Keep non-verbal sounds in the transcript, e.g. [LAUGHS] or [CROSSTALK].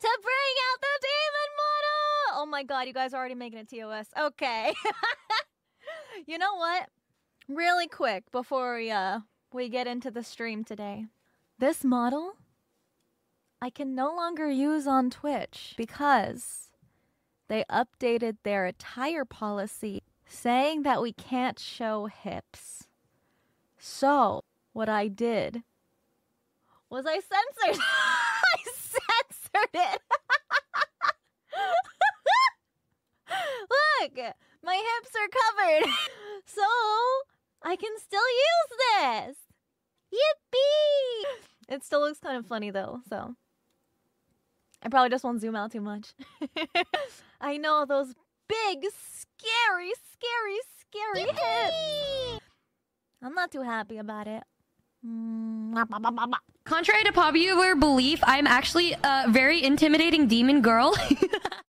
to bring out the demon model. Oh my god, you guys are already making it TOS. Okay. [LAUGHS] you know what? Really quick before we uh we get into the stream today. This model I can no longer use on Twitch because they updated their attire policy saying that we can't show hips. So, what I did was I censored [LAUGHS] I censored it. My hips are covered. [LAUGHS] So, I can still use this. Yippee! It still looks kind of funny though, so I probably just won't zoom out too much. [LAUGHS] I know those big, scary, scary, scary hips. I'm not too happy about it. Contrary to popular belief, I'm actually a very intimidating demon girl. [LAUGHS]